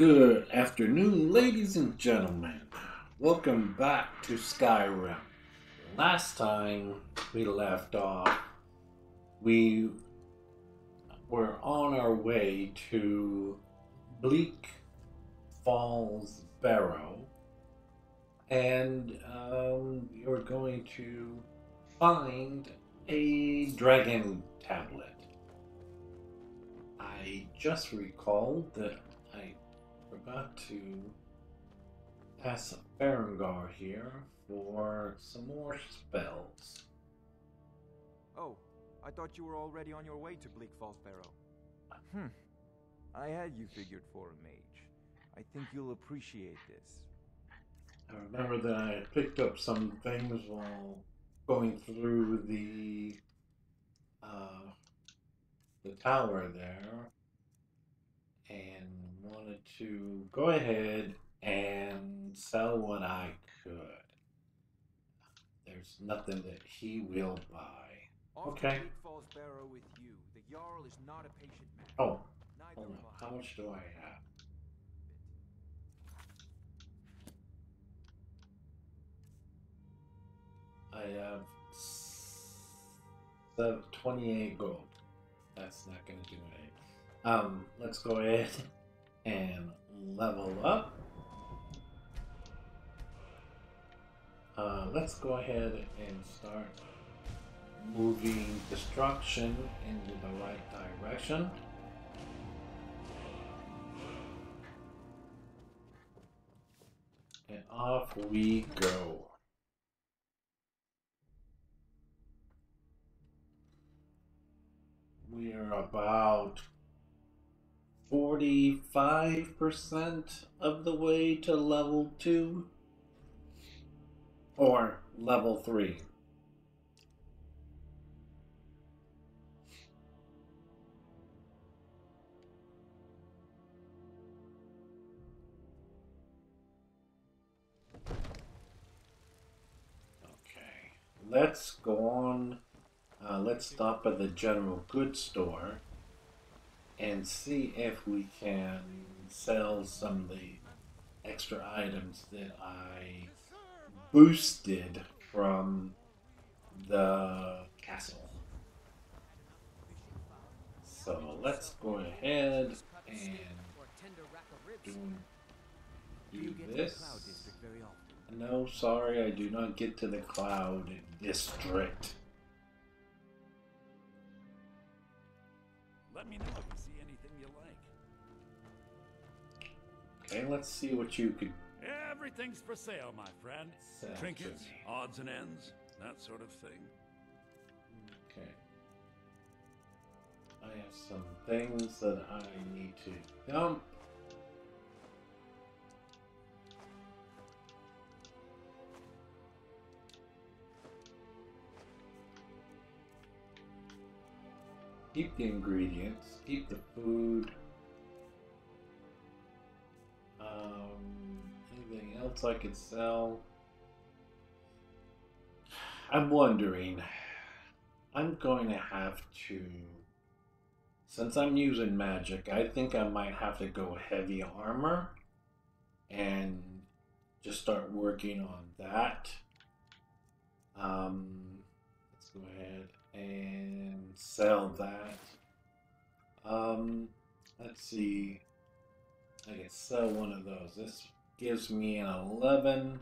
Good afternoon, ladies and gentlemen. Welcome back to Skyrim. Last time we left off, we were on our way to Bleak Falls Barrow, and um, we were going to find a dragon tablet. I just recalled that Forgot to pass Farengar here for some more spells. Oh, I thought you were already on your way to Bleak Falls Barrow. Hmm. I had you figured for a mage. I think you'll appreciate this. I remember that I picked up some things while going through the uh, the tower there, and wanted to go ahead and sell what I could. There's nothing that he will buy. Okay. Falls with you. The Jarl is not a patient man. Oh, hold on. How much do I have? I have sev- 28 gold. That's not going to do anything. Um, let's go ahead and level up. Uh, let's go ahead and start moving destruction into the right direction. And off we go. We are about 45% of the way to level 2 or level 3. Okay, let's go on. Uh, let's stop at the general goods store and see if we can sell some of the extra items that I boosted from the castle. So let's go ahead and do, do this. No, sorry, I do not get to the cloud district. Let me know Okay, let's see what you could Everything's for sale, my friend. sell. Trinkets, odds and ends, that sort of thing. Okay. I have some things that I need to dump. Keep the ingredients, keep the food. Else I could sell? I'm wondering. I'm going to have to. Since I'm using magic, I think I might have to go heavy armor and just start working on that. Um, let's go ahead and sell that. Um, let's see. I can sell one of those. This gives me an 11,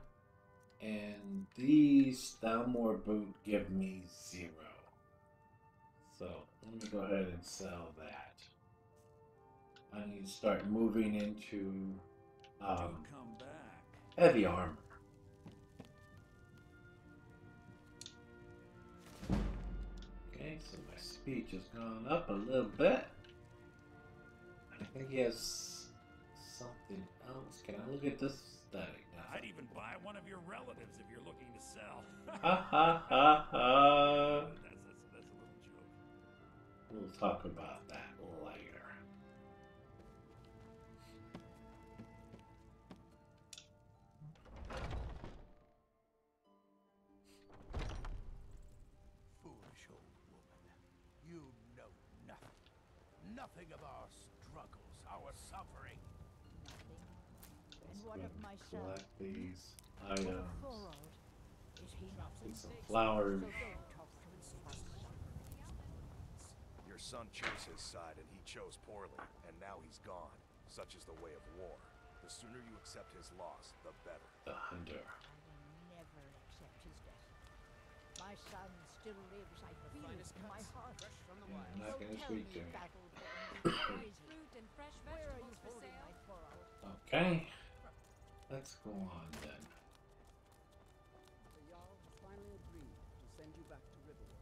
and these Thalmor boot give me zero. So let me go ahead and sell that. I need to start moving into um, come back. heavy armor. Okay, so my speech has gone up a little bit. I think he has something else. Can I look at this static now? I'd even buy one of your relatives if you're looking to sell. Ha ha ha ha. that's, that's, that's a little joke. We'll talk about that later. Foolish old woman. You know nothing. Nothing of our struggles, our suffering. Nothing Let's one go of my sons. collect these For items. Thorald. Is he not Get some flowers. So don't talk to his son. Your son chose his side and he chose poorly, and now he's gone. Such is the way of war. The sooner you accept his loss, the better. The hunter. I will never accept his death. My son still lives, I feel it in my heart. I'm mm, not So gonna tell speak me, to him. Fruit and fresh where are you vegetables for sale. Okay. Let's go on then. The Jarl has finally agreed to send you back to Riverwood.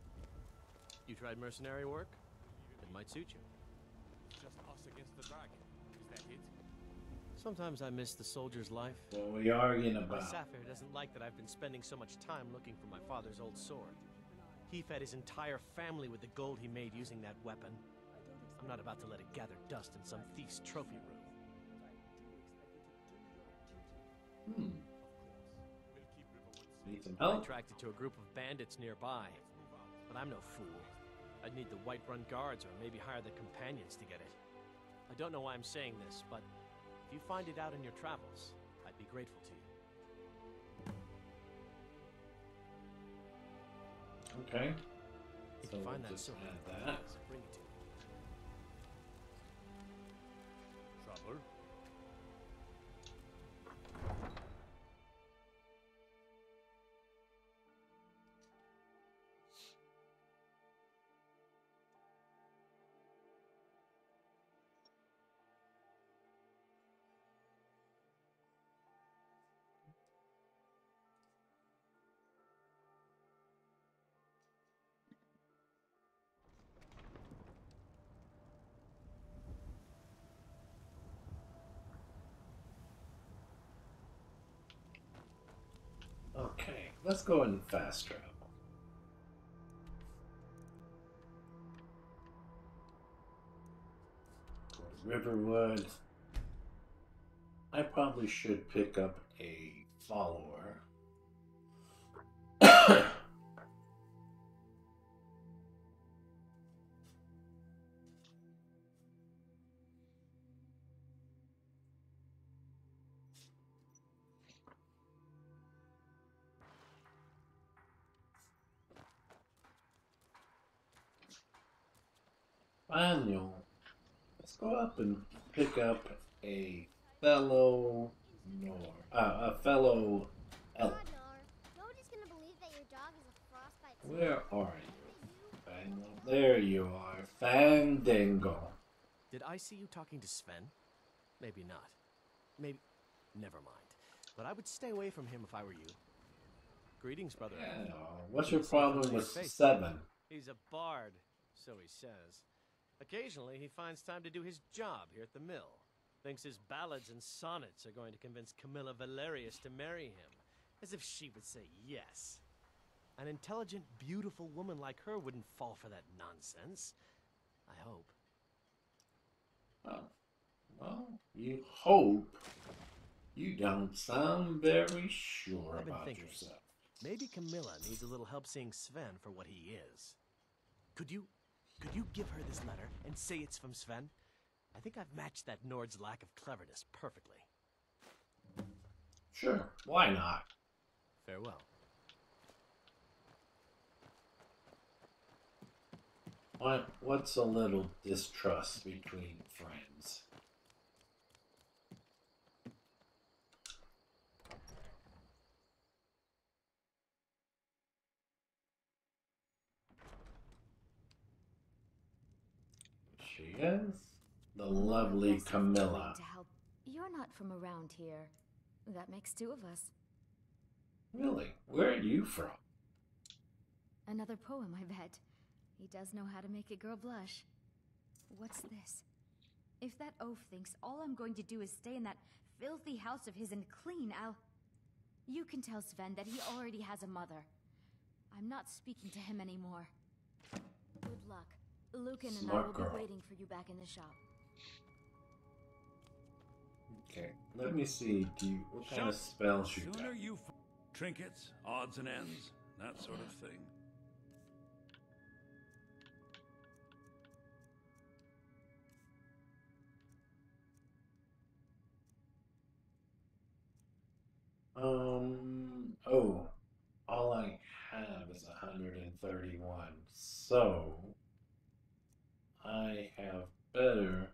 You tried mercenary work? It might suit you. Just us against the dragon. Is that it? Sometimes I miss the soldier's life. Well, What are we arguing My about? Saffir doesn't like that I've been spending so much time looking for my father's old sword. He fed his entire family with the gold he made using that weapon. I'm not about to let it gather dust in some thief's trophy room. Hmm. We'll keep Riverwood safe. Need some I help? tracked it to a group of bandits nearby. But I'm no fool. I'd need the Whiterun guards or maybe hire the companions to get it. I don't know why I'm saying this, but if you find it out in your travels, I'd be grateful to you. Okay. If So you we'll find that just sword, add that. bring it to me. Let's go in fast travel. Riverwood. I probably should pick up a follower. Manual. Let's go up and pick up a fellow Nor, uh, a fellow elf. God, Nar. Nobody's gonna believe that your dog is a frostbite. Where are you, Fandango? There you are, Fandango. Did I see you talking to Sven? Maybe not. Maybe. Never mind. But I would stay away from him if I were you. Greetings, brother. Yeah, what's your Can see from problem with face. seven? He's a bard, so he says. Occasionally, he finds time to do his job here at the mill. Thinks his ballads and sonnets are going to convince Camilla Valerius to marry him. As if she would say yes. An intelligent, beautiful woman like her wouldn't fall for that nonsense. I hope. Oh, well, you hope. You don't sound very sure I've been about thinking. yourself. Maybe Camilla needs a little help seeing Sven for what he is. Could you, could you give her this letter and say it's from Sven? I think I've matched that Nord's lack of cleverness perfectly. Sure, why not? Farewell. What, what's a little distrust between friends? She is the lovely Yes, I'm willing Camilla. You're not from around here. That makes two of us. Really? Where are you from? Another poem, I bet. He does know how to make a girl blush. What's this? If that oaf thinks all I'm going to do is stay in that filthy house of his and clean, I'll. You can tell Sven that he already has a mother. I'm not speaking to him anymore. Good luck. Lucan and I Smart will girl. be waiting for you back in the shop. Okay, let me see. Do you, what kind of spells you Sooner got? you f- trinkets, odds and ends, that sort of thing. Um, oh, all I have is 131. So, I have better.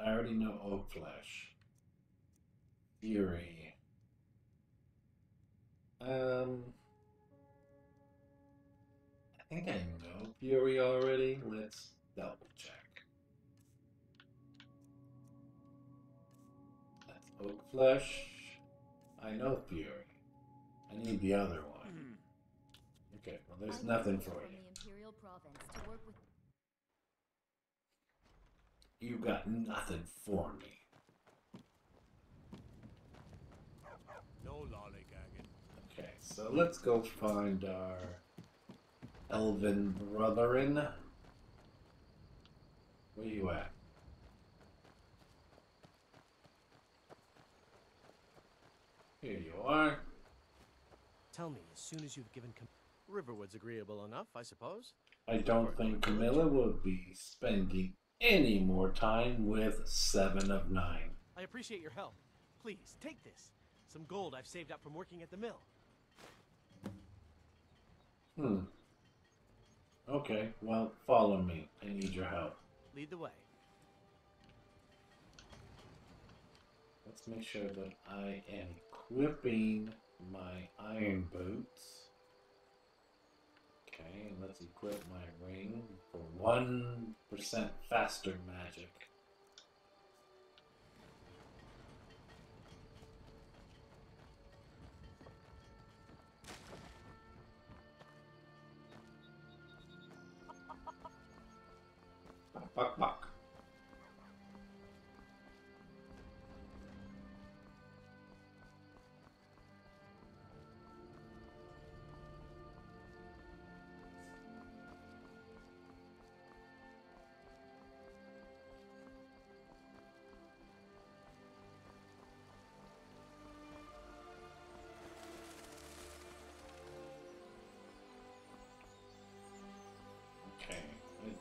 I already know Oak Flesh. Fury. Um, I think I know Fury already. Let's double check. That's Oak Flesh. I know Fury. I need the other one. Okay, well, there's nothing for you. The Imperial Province to work with You got nothing for me. No lollygagging. Okay, so let's go find our elven brotherin. Where you at? Here you are. Tell me, as soon as you've given com- Riverwood's agreeable enough, I suppose. I don't think Camilla will be spending any more time with Seven of Nine. I appreciate your help. Please, take this. Some gold I've saved up from working at the mill. Hmm. Okay, well, follow me. I need your help. Lead the way. Let's make sure that I am equipping my iron boots. Okay, let's equip my ring for 1% faster magic.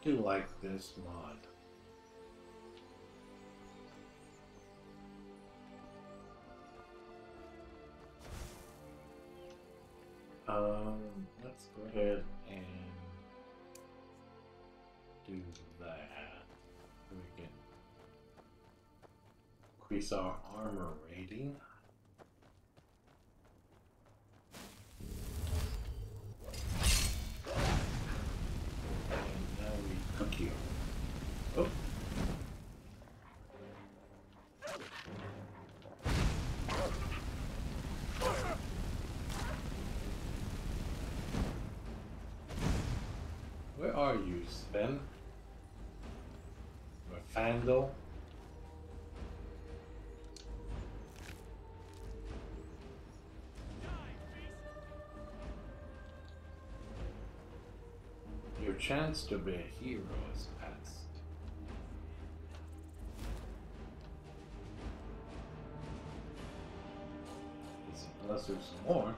Do like this mod. Um, let's go ahead and do that. We can increase our armor rating. And now we cook you. Oh. Where are you, Or Faendal? Your chance to be a hero is past. Unless there's more.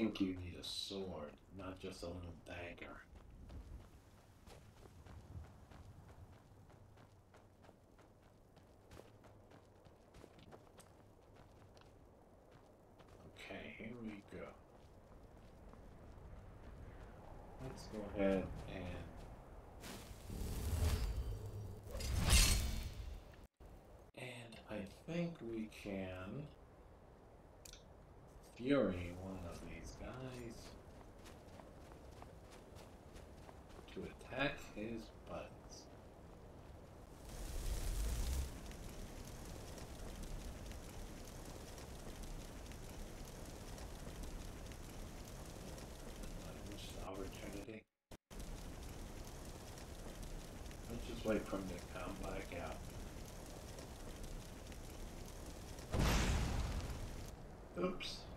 Think you need a sword, not just a little dagger. Okay, here we go. Let's go ahead and I think we can fury one of these guys to attack his. Missed opportunity. Let's just wait for him to come back out. Oops.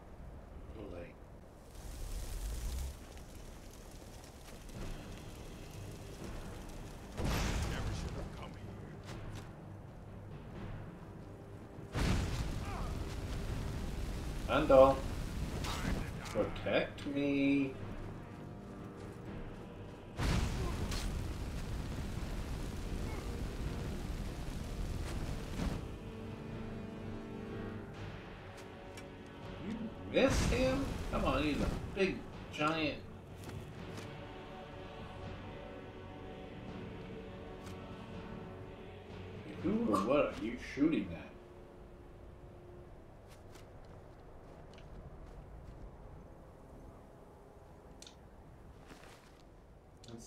Andal. Protect me. You miss him? Come on, he's a big giant.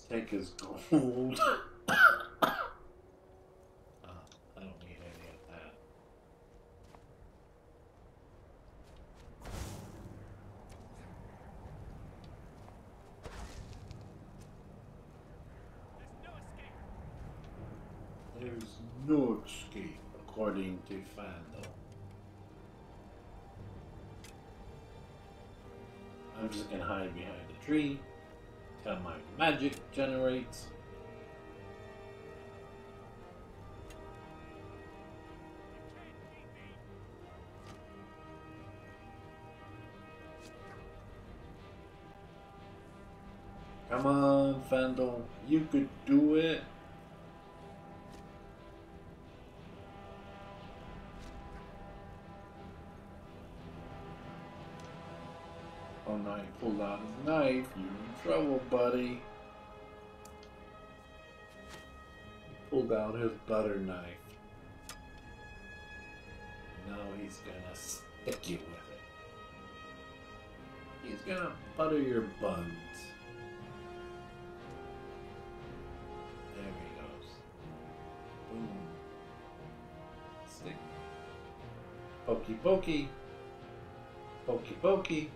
Take his gold. Ah, I don't need any of that. There's no escape, according to Fandom. I'm just gonna hide behind a tree till my magic generates. Come on, Fandom, you could do it. Pulled out his knife. You're in trouble, buddy. He pulled out his butter knife. Now he's gonna stick you with it. He's gonna butter your buns. There he goes. Boom. Stick. Pokey pokey. Pokey pokey.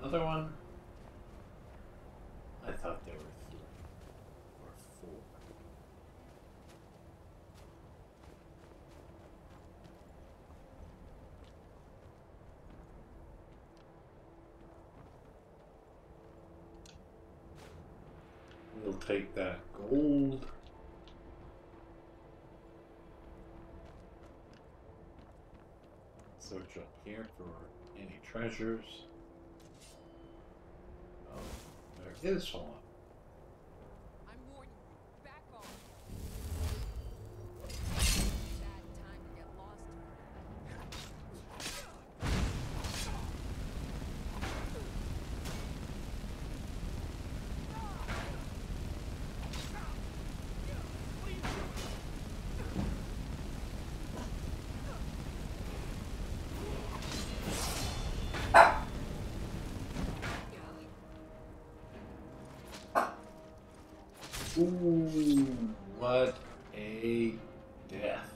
Another one? I thought there were three or four. We'll take that gold. Search up here for any treasures. Oh, there is Ooh, what a death.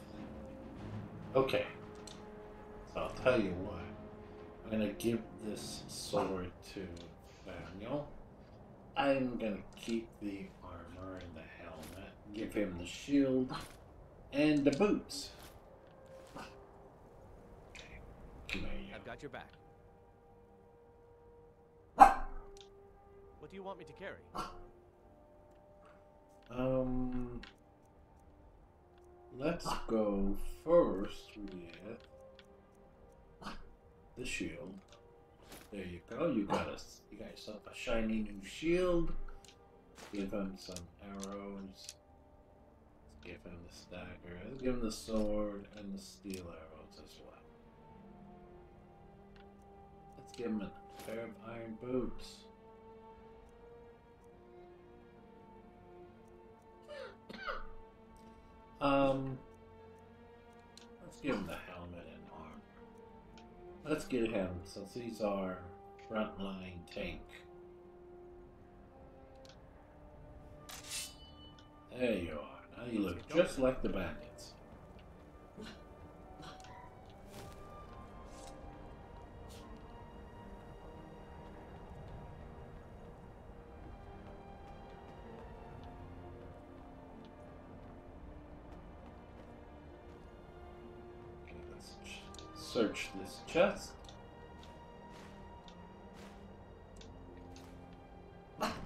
Okay. So I'll tell you what. I'm gonna give this sword to Daniel. I'm gonna keep the armor and the helmet. Give him the shield and the boots. Okay. Come here. I've got your back. Ah! What do you want me to carry? Ah! Um, let's go first with the shield. There you go. You got us. You got yourself a shiny new shield. Give him some arrows. Give him the stagger. Give him the sword and the steel arrows as well. Let's give him a pair of iron boots. Um, let's give him the helmet and armor. Let's get him, since he's our frontline tank. There you are. Now you look just like the bandits.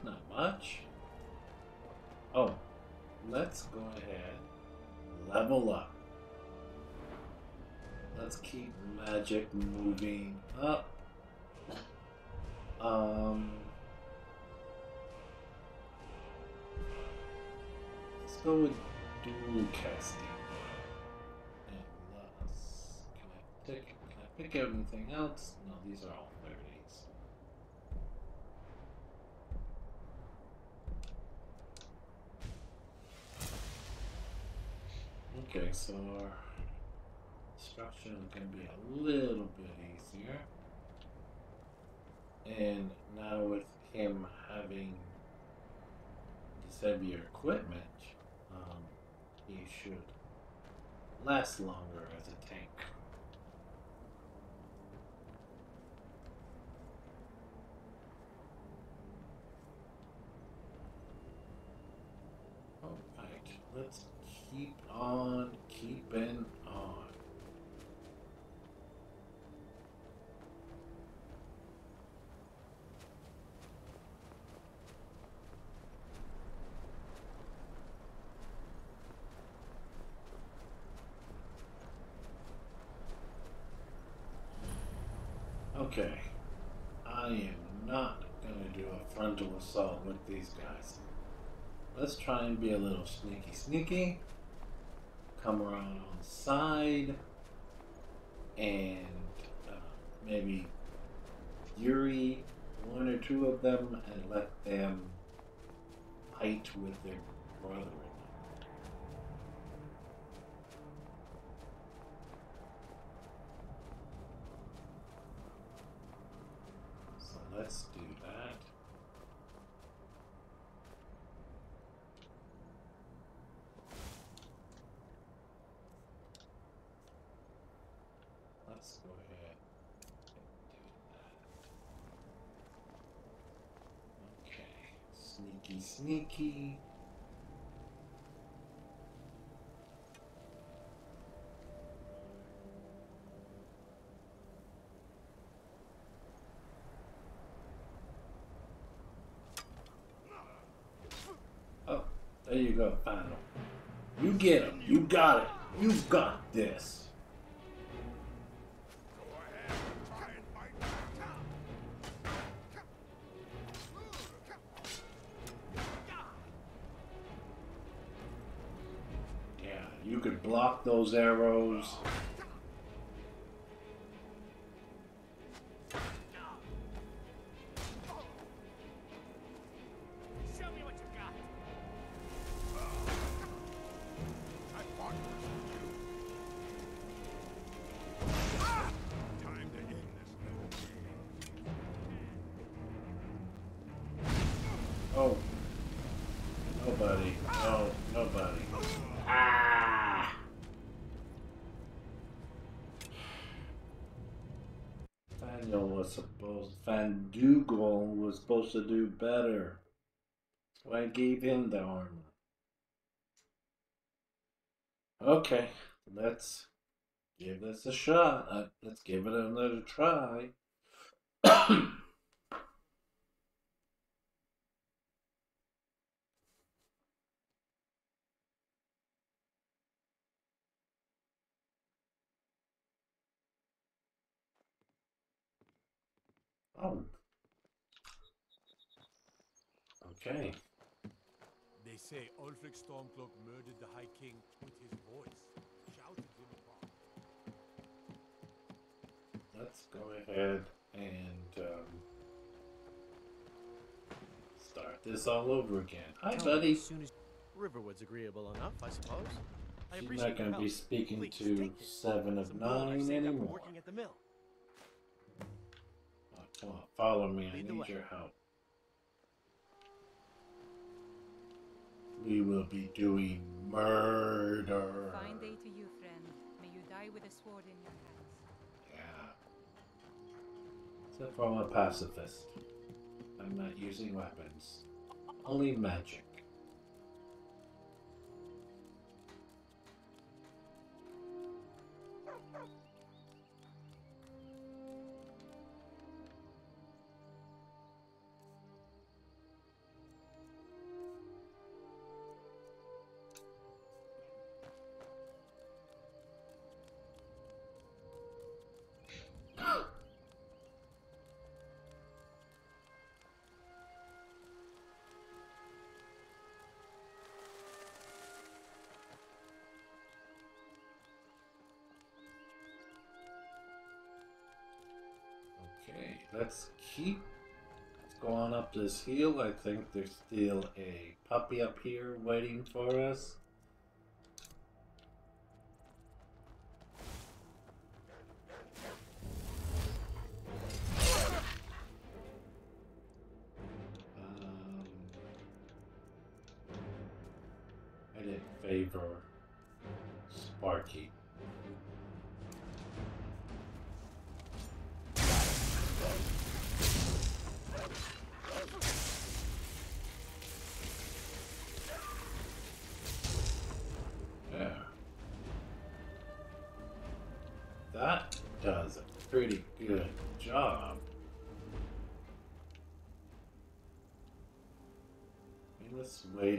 Not much. Oh, let's go ahead, level up. Let's keep magic moving up. Um, let's go with dual casting. And let's, I pick? Pick everything else? No, these are all thirties. Okay, so our destruction is going to be a little bit easier. And now with him having this heavier equipment, um, he should last longer as a tank. Let's keep on keeping on. Okay, I am not going to do a frontal assault with these guys. Let's try and be a little sneaky sneaky. Come around on the side. And uh, maybe Yuri one or two of them and let them fight with their brother. So let's do that. Let's go ahead and do that. Okay. Sneaky. Oh, there you go, final. You get him. You got it. You got this. Those arrows. To do better. So I gave him the armor. Okay, let's give this a shot. Uh, let's give it another try. Oh. Okay. They say Ulfric Stormcloak murdered the High King with his voice, shouted him apart. Let's go ahead and um, start this all over again. Hi, Tell buddy. As soon as Riverwood's agreeable enough, I suppose. I She's not going to be speaking Please, to. Seven of Some gold I've Nine saved up from anymore. At the mill. Oh, come on, follow me. I Lead the need your help. We will be doing murder. Fine day to you, friend. May you die with a sword in your hands. Yeah. Except for I'm a pacifist. I'm not using weapons. Only magic. Let's keep let's go on up this hill. I think there's still a puppy up here waiting for us.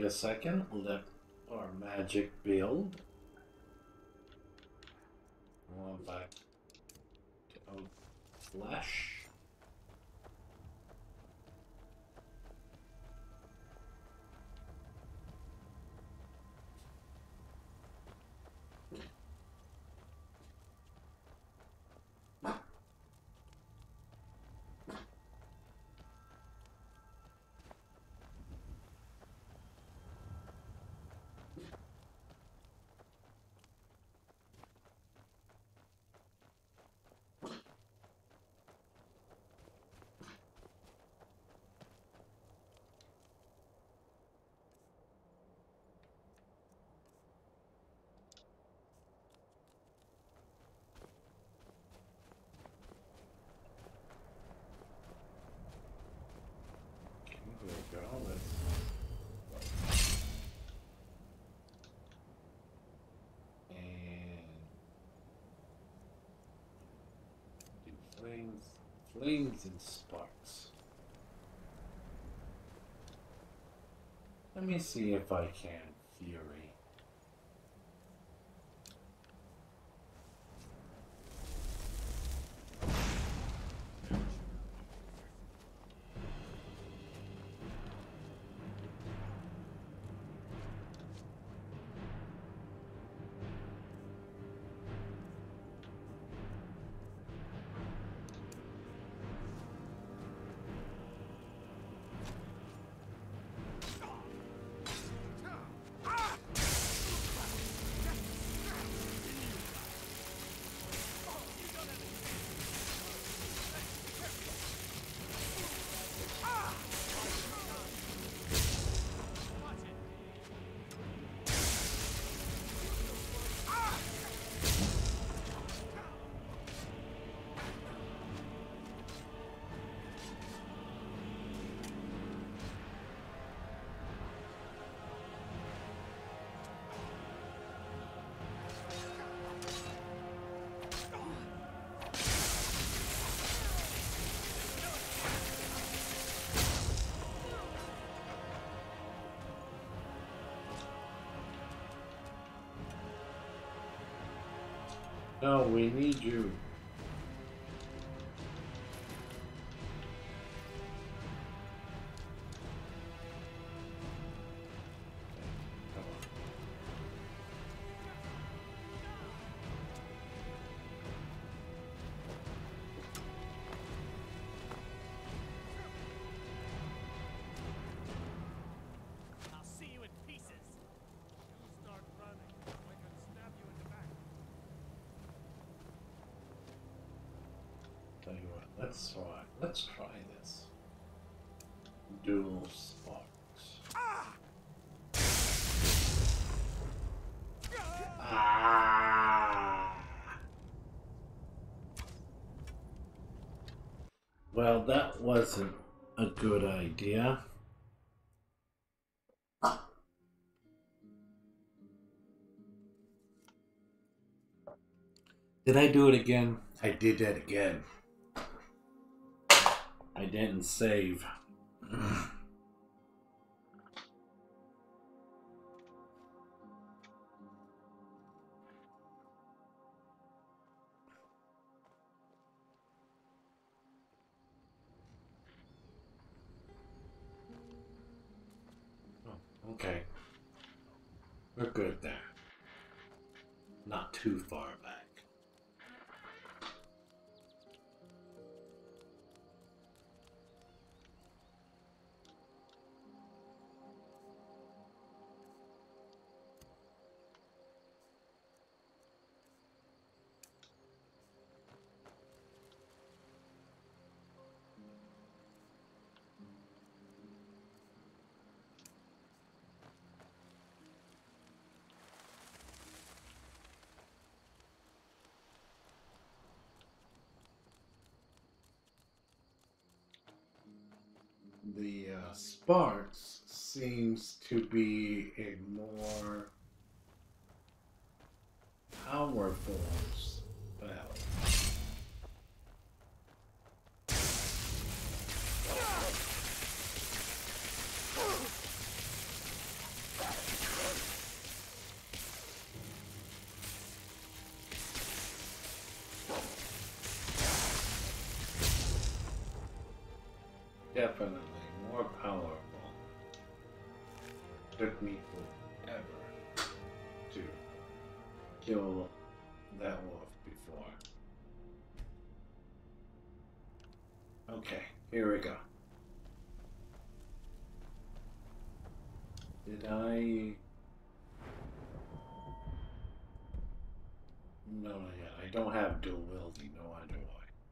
A second, let our magic build. Going back to flesh. Okay, there we go. Let's and do flames, flames and sparks. Let me see if I can fury. No, we need you. Well, that wasn't a good idea. Did I do it again? I did that again. I didn't save. Okay. We're good there. Not too far back. The uh, Sparks seems to be a more powerful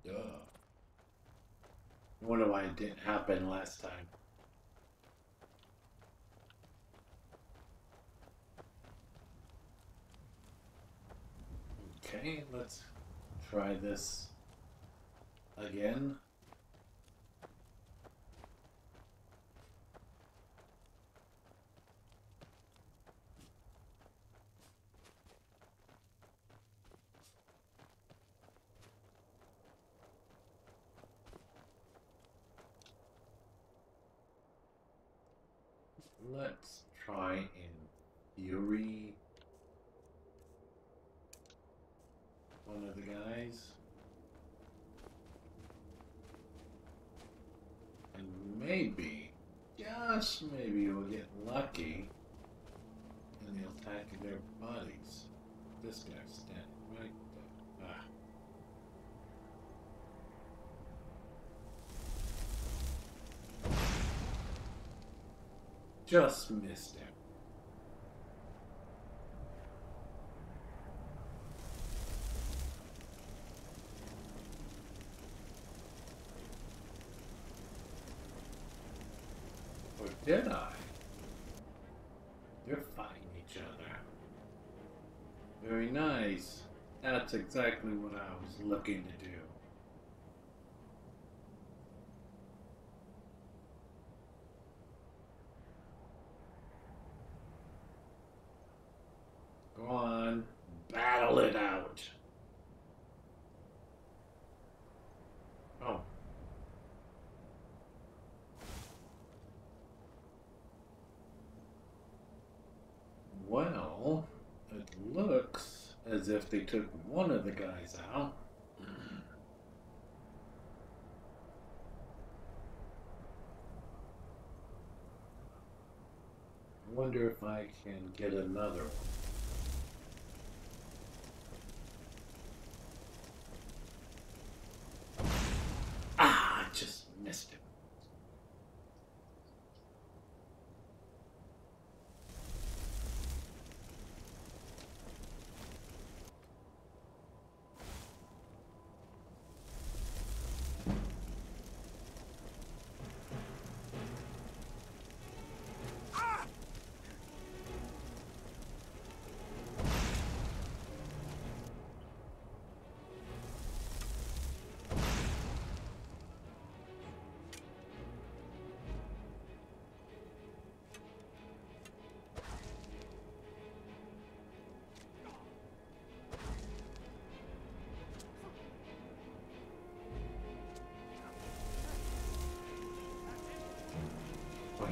Duh. I wonder why it didn't happen last time. Okay, let's try this again. Let's try in Yuri. One of the guys. And maybe, just maybe we'll get lucky and they'll attack their bodies. This guy's standing right there. Ah. Just missed him. Or did I? They're fighting each other. Very nice. That's exactly what I was looking to do. Go on, battle it out. Oh. Well, it looks as if they took one of the guys out. I wonder if I can get another one.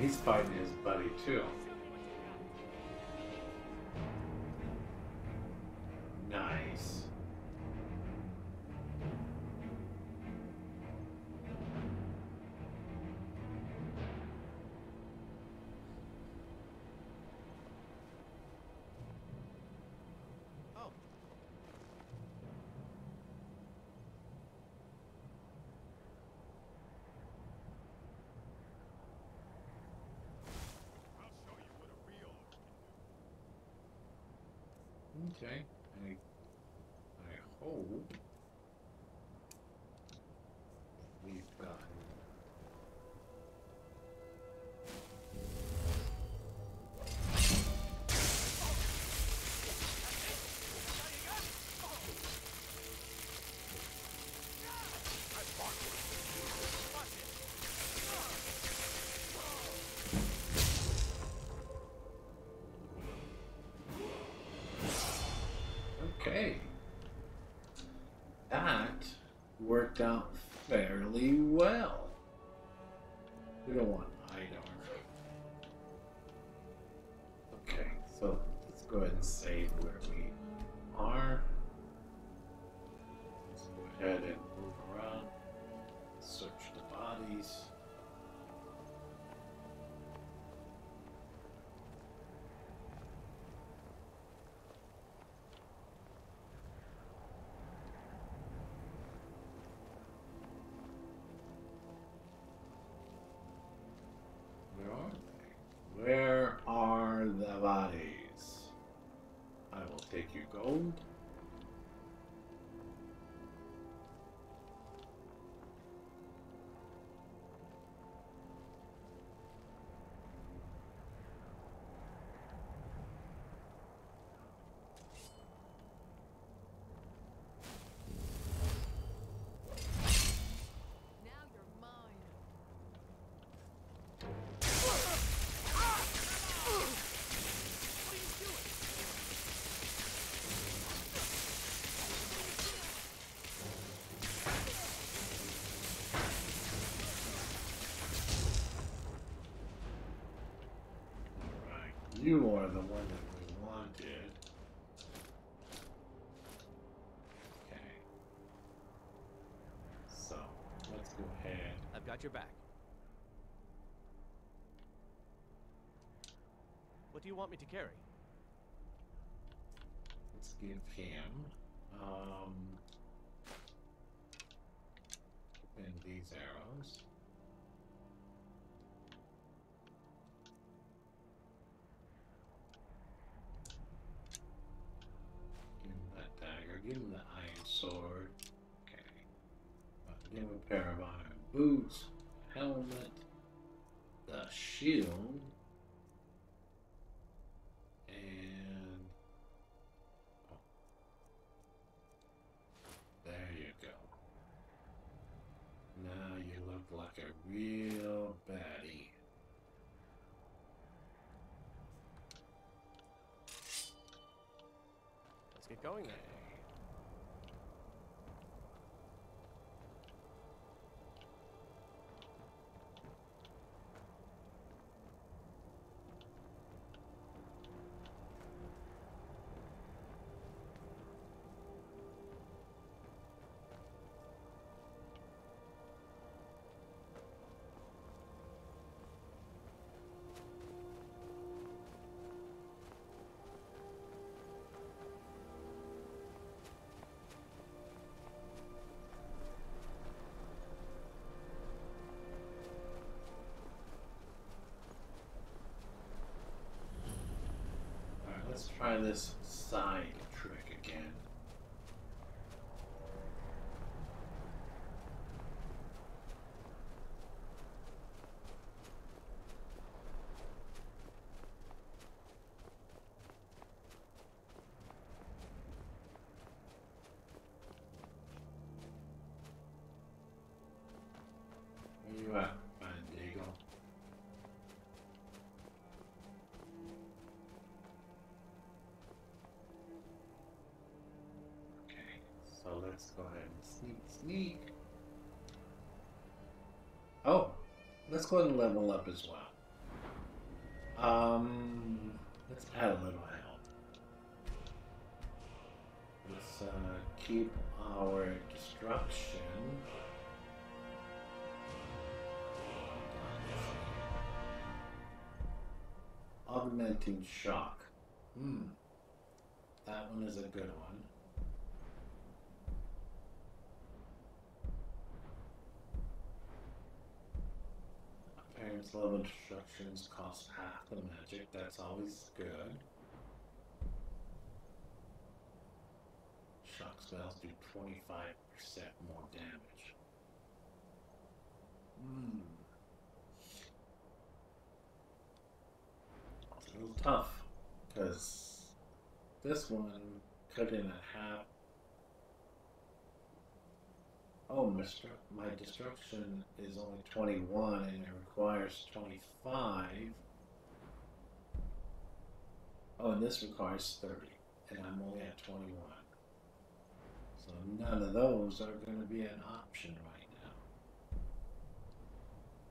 He's fighting his buddy too. Okay. I, I hope worked out fairly well. Gold. You are the one that we wanted. Okay. So, let's go ahead. I've got your back. What do you want me to carry? Let's give him um and these arrows. Get going then. Let's try this side sneak. Oh, let's go ahead and level up as well. Um, let's add a little help. Let's uh, keep our destruction. Augmenting shock. Hmm. That one is a good one. Parents level instructions cost half the magic. That's always good. Shock spells do 25% more damage. Hmm. It's a little tough because this one cut in half. Oh, Mr. My destruction is only 21 and it requires 25. Oh, and this requires 30, and I'm only at 21. So none of those are going to be an option right now.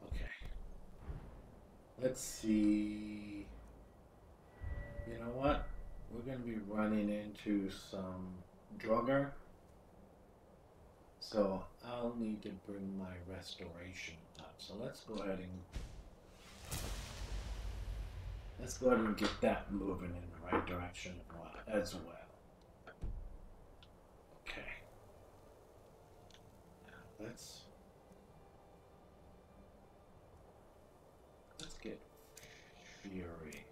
Okay. Let's see. You know what? We're going to be running into some draugr. So I'll need to bring my restoration up. So let's go ahead and let's go ahead and get that moving in the right direction as well. Okay. Let's let's get Fury.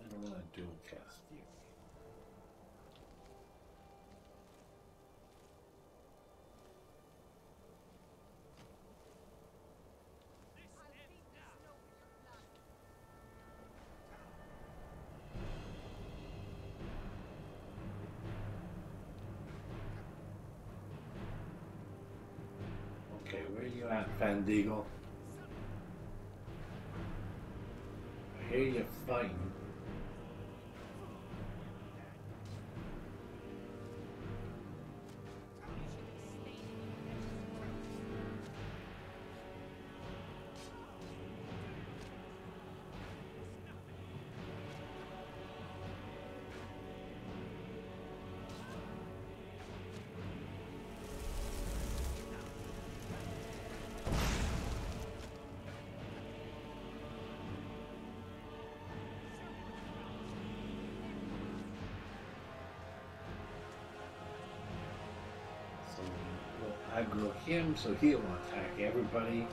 I don't want to dual cast Fury. You at, Fandigal? I hear you fighting. Him so he'll attack everybody.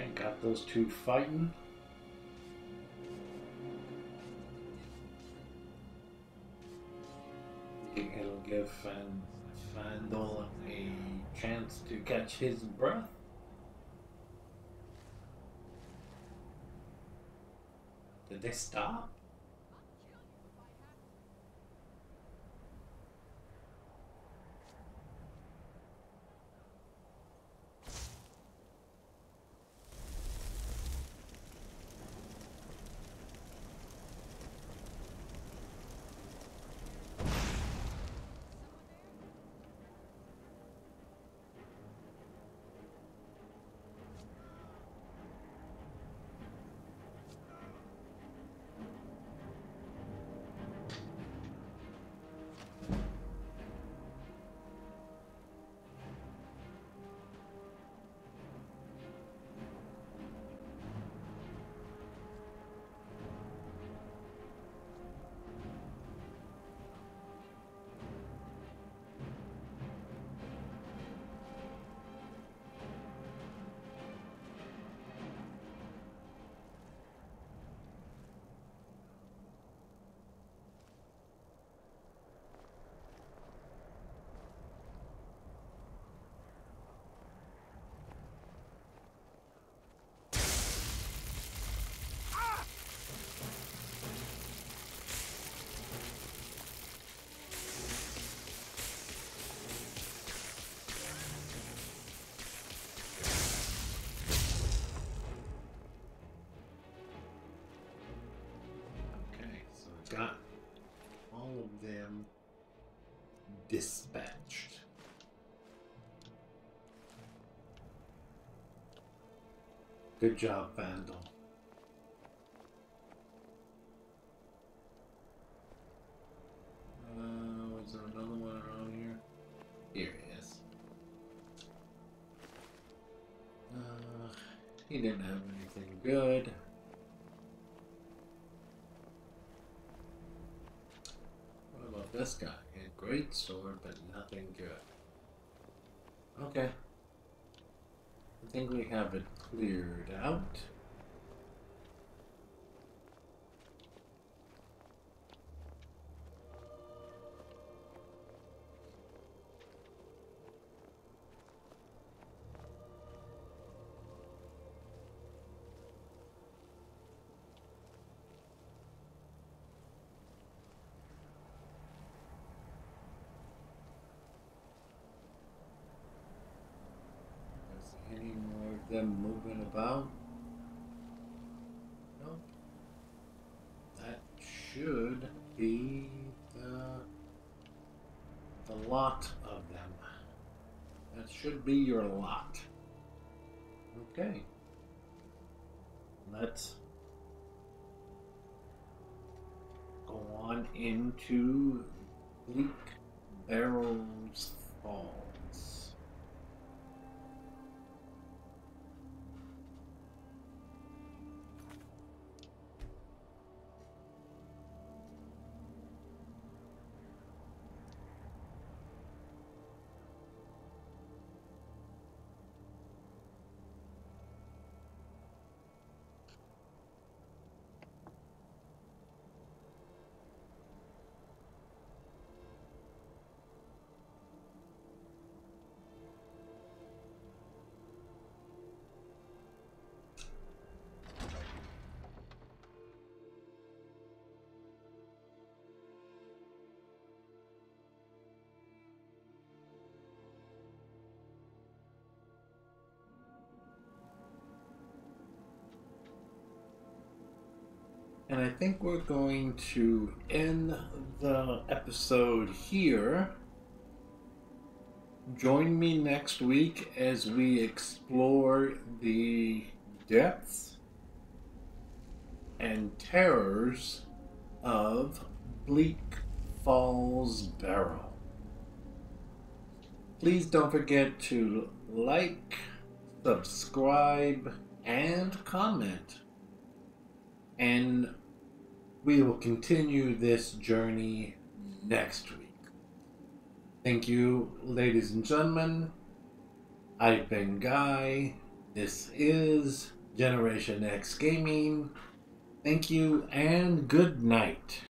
Alright, got those two fighting. It'll give Faendal a chance to catch his breath. Did they stop? Got all of them dispatched. Good job, Faendal. Great sword, but nothing good. Okay. I think we have it cleared out. Be your lot. Okay. Let's go on into Bleak Barrels And I think we're going to end the episode here. Join me next week as we explore the depths and terrors of Bleak Falls Barrow. Please don't forget to like, subscribe, and comment. And we will continue this journey next week. Thank you, ladies and gentlemen. I've been Guy. This is Generation X Gaming. Thank you and good night.